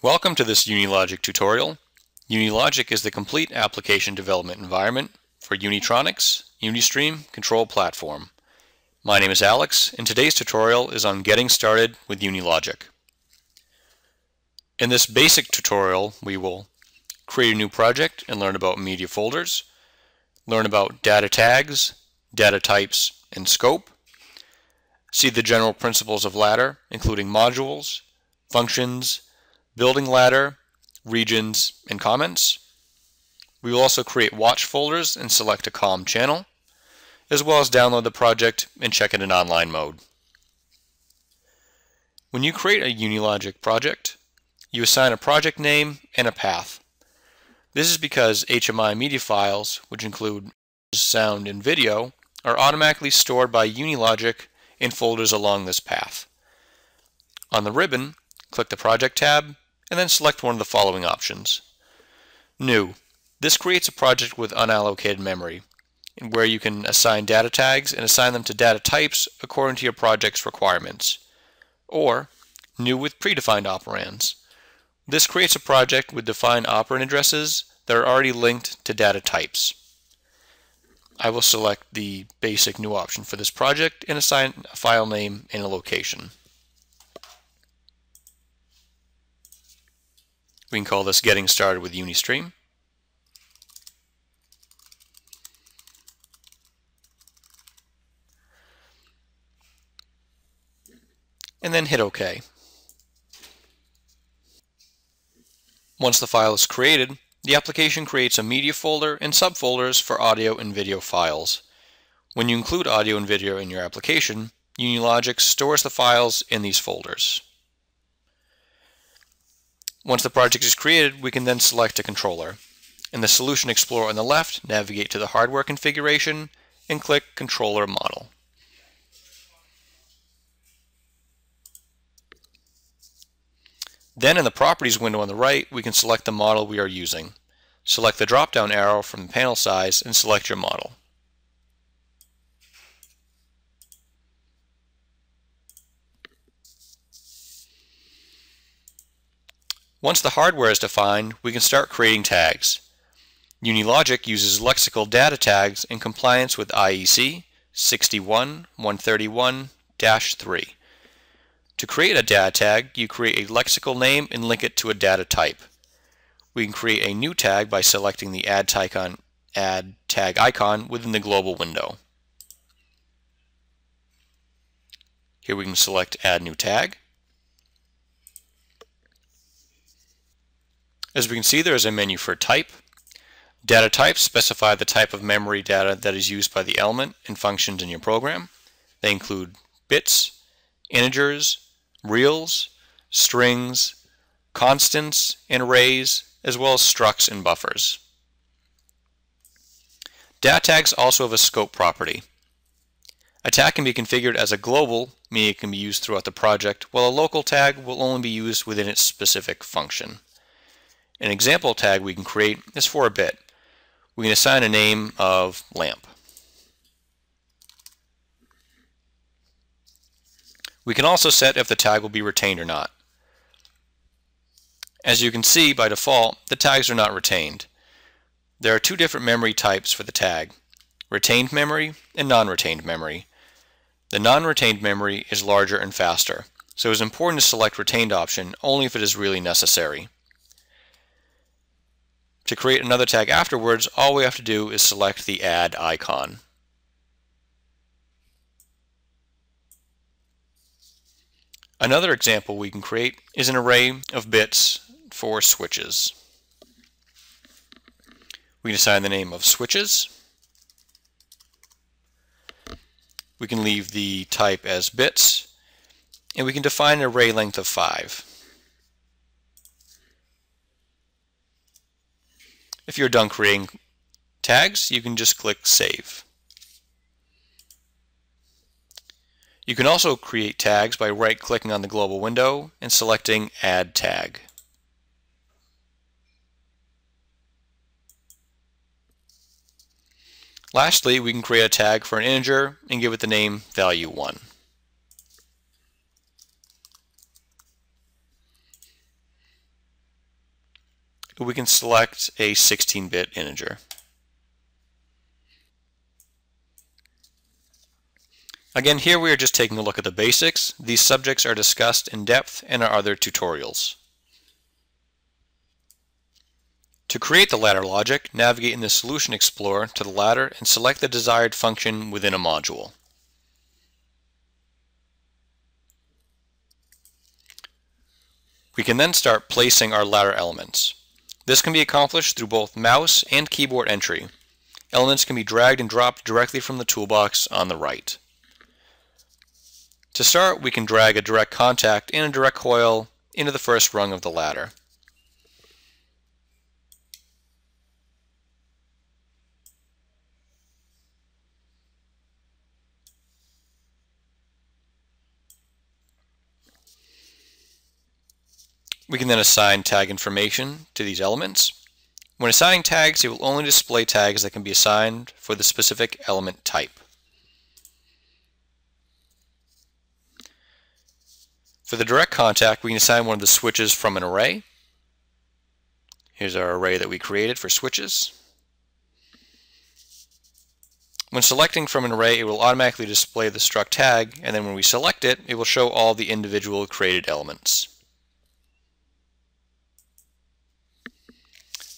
Welcome to this UniLogic tutorial. UniLogic is the complete application development environment for Unitronics UniStream Control Platform. My name is Alex and today's tutorial is on getting started with UniLogic. In this basic tutorial we will create a new project and learn about media folders, learn about data tags, data types, and scope, see the general principles of ladder including modules, functions, building ladder, regions, and comments. We will also create watch folders and select a COM channel, as well as download the project and check it in online mode. When you create a UniLogic project, you assign a project name and a path. This is because HMI media files, which include sound and video, are automatically stored by UniLogic in folders along this path. On the ribbon, click the Project tab and then select one of the following options. New. This creates a project with unallocated memory, where you can assign data tags and assign them to data types according to your project's requirements. Or, New with predefined operands. This creates a project with defined operand addresses that are already linked to data types. I will select the basic new option for this project and assign a file name and a location. We can call this Getting Started with UniStream. And then hit OK. Once the file is created, the application creates a media folder and subfolders for audio and video files. When you include audio and video in your application, UniLogic stores the files in these folders. Once the project is created, we can then select a controller. In the Solution Explorer on the left, navigate to the hardware configuration and click Controller Model. Then in the Properties window on the right, we can select the model we are using. Select the drop-down arrow from the panel size and select your model. Once the hardware is defined, we can start creating tags. UniLogic uses lexical data tags in compliance with IEC 61131-3. To create a data tag, you create a lexical name and link it to a data type. We can create a new tag by selecting the add, icon, add tag icon within the global window. Here we can select add new tag. As we can see, there is a menu for type. Data types specify the type of memory data that is used by the element and functions in your program. They include bits, integers, reals, strings, constants, and arrays, as well as structs and buffers. Data tags also have a scope property. A tag can be configured as a global, meaning it can be used throughout the project, while a local tag will only be used within its specific function. An example tag we can create is for a bit. We can assign a name of lamp. We can also set if the tag will be retained or not. As you can see, by default, the tags are not retained. There are two different memory types for the tag, retained memory and non-retained memory. The non-retained memory is larger and faster, so it is important to select retained option only if it is really necessary. To create another tag afterwards, all we have to do is select the add icon. Another example we can create is an array of bits for switches. We can assign the name of switches. We can leave the type as bits, and we can define an array length of 5. If you're done creating tags, you can just click Save. You can also create tags by right-clicking on the global window and selecting Add Tag. Lastly, we can create a tag for an integer and give it the name value1. We can select a 16-bit integer. Again, here we are just taking a look at the basics. These subjects are discussed in depth in our other tutorials. To create the ladder logic, navigate in the Solution Explorer to the ladder and select the desired function within a module. We can then start placing our ladder elements. This can be accomplished through both mouse and keyboard entry. Elements can be dragged and dropped directly from the toolbox on the right. To start, we can drag a direct contact and a direct coil into the first rung of the ladder. We can then assign tag information to these elements. When assigning tags, it will only display tags that can be assigned for the specific element type. For the direct contact, we can assign one of the switches from an array. Here's our array that we created for switches. When selecting from an array, it will automatically display the struct tag, and then when we select it, it will show all the individual created elements.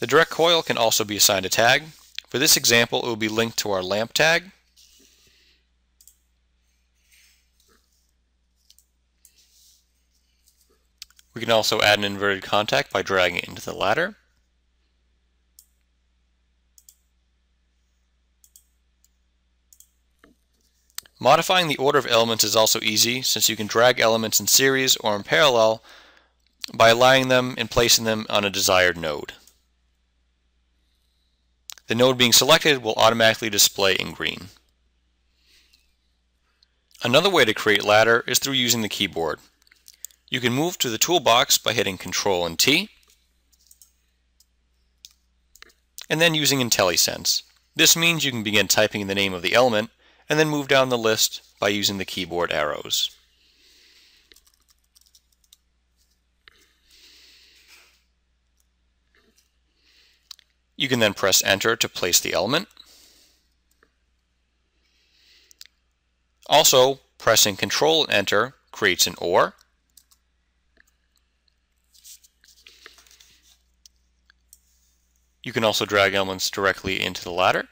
The direct coil can also be assigned a tag. For this example, it will be linked to our lamp tag. We can also add an inverted contact by dragging it into the ladder. Modifying the order of elements is also easy since you can drag elements in series or in parallel by aligning them and placing them on a desired node. The node being selected will automatically display in green. Another way to create ladder is through using the keyboard. You can move to the toolbox by hitting Ctrl and T, and then using IntelliSense. This means you can begin typing the name of the element and then move down the list by using the keyboard arrows. You can then press enter to place the element. Also, pressing control and enter creates an OR. You can also drag elements directly into the ladder.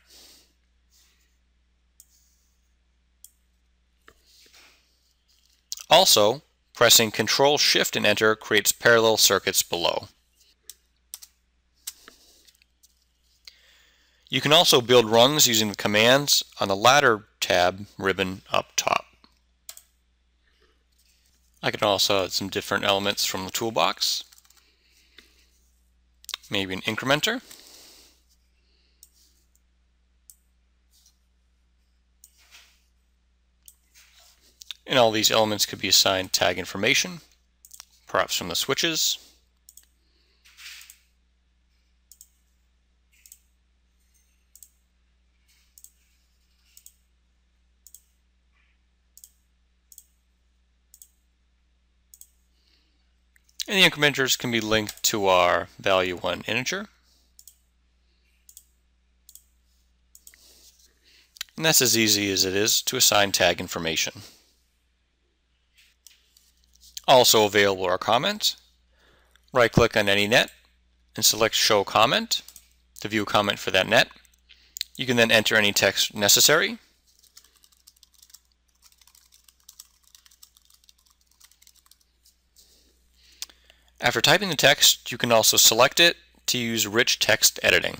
Also, pressing Control Shift and Enter creates parallel circuits below. You can also build rungs using the commands on the Ladder tab ribbon up top. I can also add some different elements from the toolbox. Maybe an incrementer. And all these elements could be assigned tag information, perhaps from the switches. And the incrementers can be linked to our value 1 integer. And that's as easy as it is to assign tag information. Also available are comments. Right click on any net and select show comment to view a comment for that net. You can then enter any text necessary After typing the text, you can also select it to use rich text editing.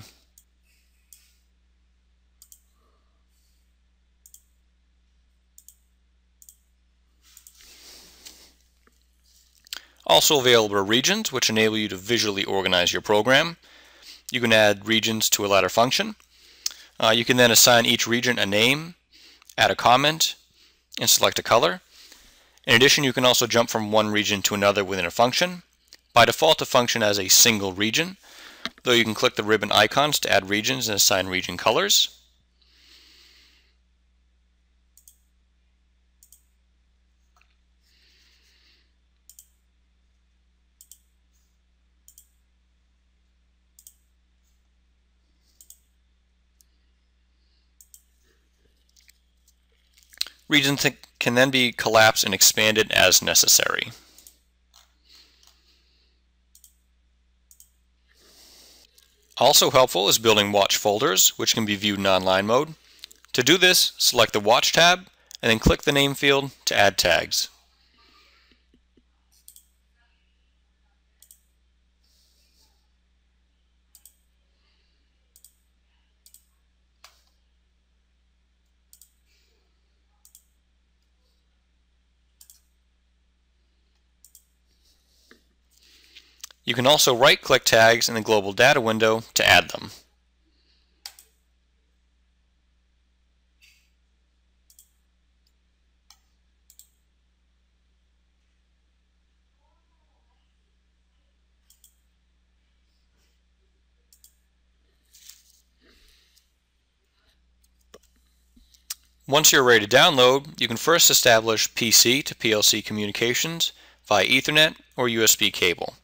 Also available are regions, which enable you to visually organize your program. You can add regions to a ladder function. Uh, you can then assign each region a name, add a comment, and select a color. In addition, you can also jump from one region to another within a function. By default, the function has a single region, though you can click the ribbon icons to add regions and assign region colors. Regions can then be collapsed and expanded as necessary. Also helpful is building watch folders, which can be viewed in online mode. To do this, select the Watch tab, and then click the name field to add tags. You can also right-click tags in the Global Data window to add them. Once you're ready to download, you can first establish PC to PLC communications via Ethernet or USB cable.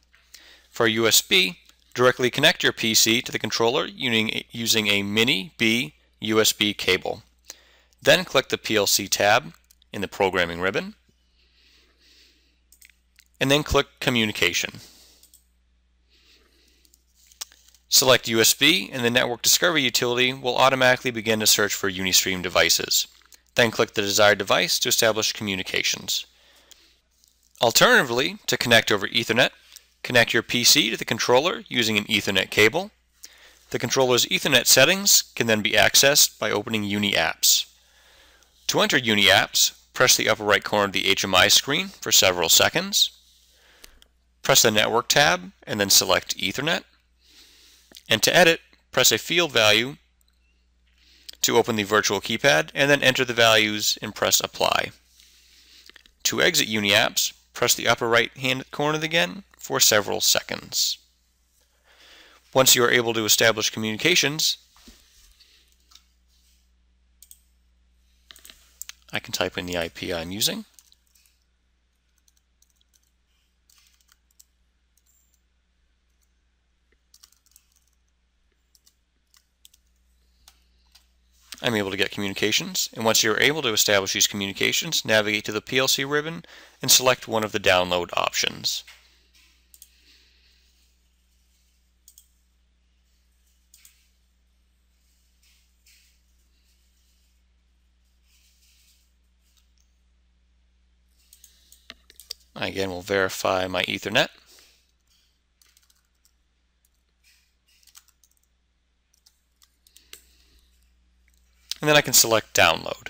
For USB, directly connect your PC to the controller using a Mini B USB cable. Then click the PLC tab in the Programming ribbon, and then click Communication. Select USB and the Network Discovery utility will automatically begin to search for UniStream devices. Then click the desired device to establish communications. Alternatively, to connect over Ethernet, Connect your PC to the controller using an Ethernet cable. The controller's Ethernet settings can then be accessed by opening UniApps. To enter UniApps, press the upper right corner of the HMI screen for several seconds. Press the Network tab and then select Ethernet. And to edit, press a field value to open the virtual keypad and then enter the values and press Apply. To exit UniApps, press the upper right hand corner again for several seconds. Once you are able to establish communications, I can type in the IP I'm using. I'm able to get communications, and once you're able to establish these communications, navigate to the PLC ribbon and select one of the download options. Again, we'll verify my Ethernet. And then I can select download.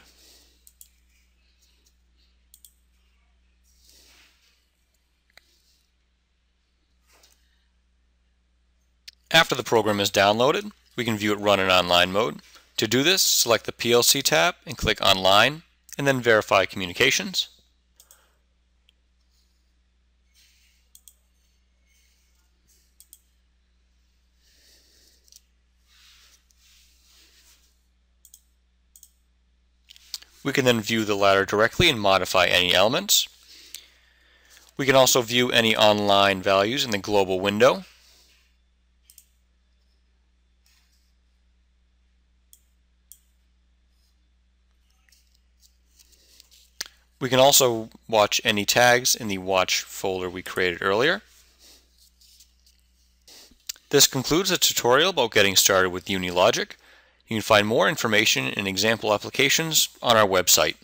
After the program is downloaded, we can view it run in online mode. To do this, select the PLC tab and click Online, and then Verify Communications. We can then view the ladder directly and modify any elements. We can also view any online values in the global window. We can also watch any tags in the watch folder we created earlier. This concludes the tutorial about getting started with UniLogic. You can find more information and example applications on our website.